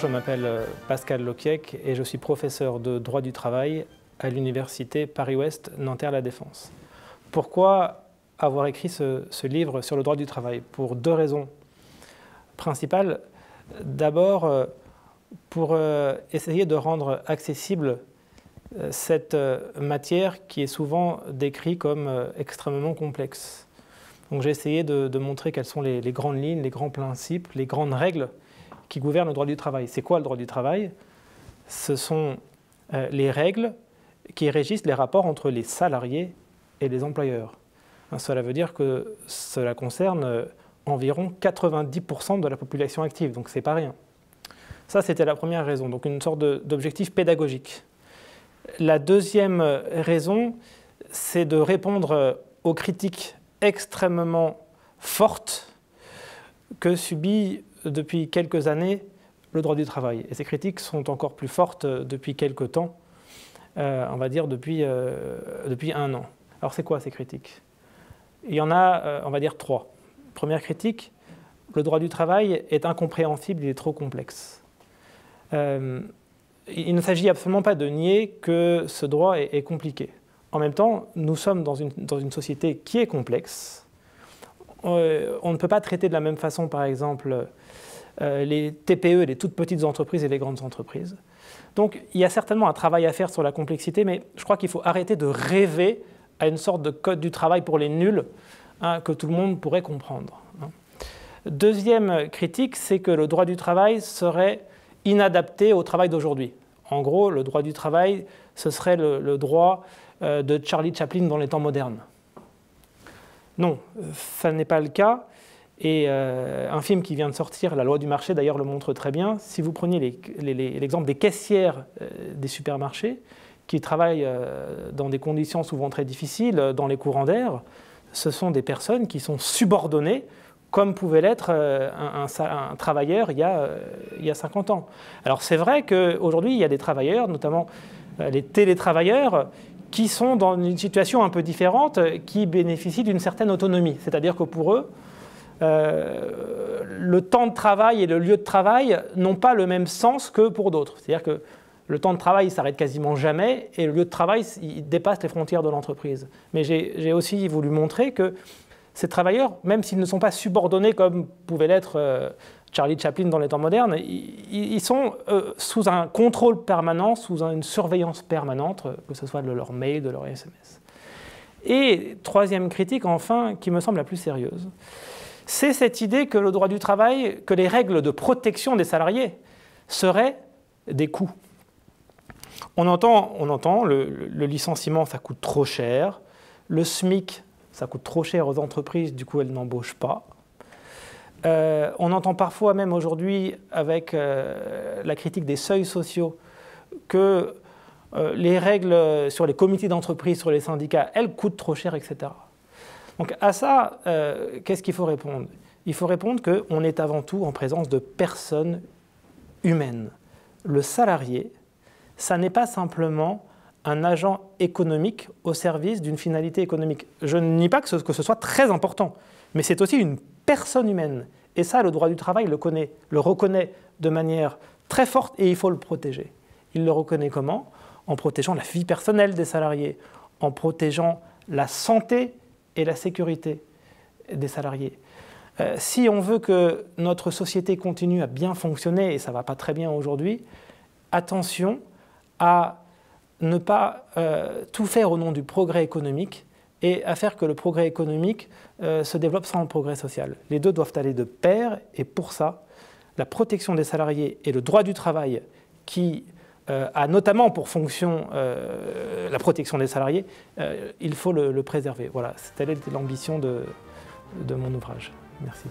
je m'appelle euh, Pascal Lokiek et je suis professeur de droit du travail à l'université Paris-Ouest Nanterre-La Défense. Pourquoi avoir écrit ce, livre sur le droit du travail? Pour deux raisons principales. D'abord, euh, pour euh, essayer de rendre accessible cette matière qui est souvent décrite comme extrêmement complexe. Donc j'ai essayé de, montrer quelles sont les, grandes lignes, les grands principes, les grandes règles qui gouvernent le droit du travail. C'est quoi le droit du travail? Ce sont euh, les règles qui régissent les rapports entre les salariés et les employeurs. Hein, cela veut dire que cela concerne euh, environ 90% de la population active, donc c'est pas rien. Ça, c'était la première raison, donc une sorte d'objectif pédagogique. La deuxième raison, c'est de répondre euh, aux critiques extrêmement fortes que subit depuis quelques années le droit du travail. Et ces critiques sont encore plus fortes depuis quelques temps, euh, on va dire depuis, euh, depuis un an. Alors c'est quoi ces critiques? Il y en a, euh, on va dire, trois. Première critique, le droit du travail est incompréhensible, il est trop complexe. Euh, il ne s'agit absolument pas de nier que ce droit est, est, compliqué. En même temps, nous sommes dans une société qui est complexe. Euh, on ne peut pas traiter de la même façon, par exemple, euh, les TPE, les toutes petites entreprises et les grandes entreprises. Donc il y a certainement un travail à faire sur la complexité, mais je crois qu'il faut arrêter de rêver à une sorte de code du travail pour les nuls hein, que tout le monde pourrait comprendre. Hein. Deuxième critique, c'est que le droit du travail serait inadapté au travail d'aujourd'hui. En gros, le droit du travail, ce serait le, droit euh, de Charlie Chaplin dans les temps modernes. Non, ça n'est pas le cas. Et euh, un film qui vient de sortir, La loi du marché, d'ailleurs, le montre très bien. Si vous preniez l'exemple des caissières euh, des supermarchés, qui travaillent euh, dans des conditions souvent très difficiles, euh, dans les courants d'air, ce sont des personnes qui sont subordonnées, comme pouvait l'être euh, un, travailleur il y a 50 ans. Alors c'est vrai qu'aujourd'hui, il y a des travailleurs, notamment les télétravailleurs, qui sont dans une situation un peu différente, qui bénéficient d'une certaine autonomie. C'est-à-dire que pour eux, euh, le temps de travail et le lieu de travail n'ont pas le même sens que pour d'autres. C'est-à-dire que le temps de travail s'arrête quasiment jamais et le lieu de travail il dépasse les frontières de l'entreprise. Mais j'ai aussi voulu montrer que ces travailleurs, même s'ils ne sont pas subordonnés comme pouvait l'être euh, Charlie Chaplin dans les temps modernes, ils, sont euh, sous un contrôle permanent, sous une surveillance permanente, que ce soit de leur mail, de leur SMS. Et troisième critique, enfin, qui me semble la plus sérieuse, c'est cette idée que le droit du travail, que les règles de protection des salariés seraient des coûts. On entend, on entend le, licenciement, ça coûte trop cher, le SMIC, ça coûte trop cher aux entreprises, du coup elles n'embauchent pas. Euh, on entend parfois même aujourd'hui avec euh, la critique des seuils sociaux que euh, les règles sur les comités d'entreprise, sur les syndicats, elles coûtent trop cher, etc. Donc à ça, qu'est-ce qu'il faut répondre? Il faut répondre qu'on est avant tout en présence de personnes humaines. Le salarié, ça n'est pas simplement un agent économique au service d'une finalité économique. Je ne nie pas que ce, que ce soit très important, mais c'est aussi une personne humaine. Et ça, le droit du travail le connaît, le reconnaît de manière très forte et il faut le protéger. Il le reconnaît comment? En protégeant la vie personnelle des salariés, en protégeant la santé et la sécurité des salariés. Euh, si on veut que notre société continue à bien fonctionner, et ça ne va pas très bien aujourd'hui, attention à ne pas euh, tout faire au nom du progrès économique et à faire que le progrès économique euh, se développe sans le progrès social. Les deux doivent aller de pair et pour ça, la protection des salariés et le droit du travail qui euh, a notamment pour fonction euh, la protection des salariés, il faut le, préserver. Voilà, telle était l'ambition de mon ouvrage. Merci.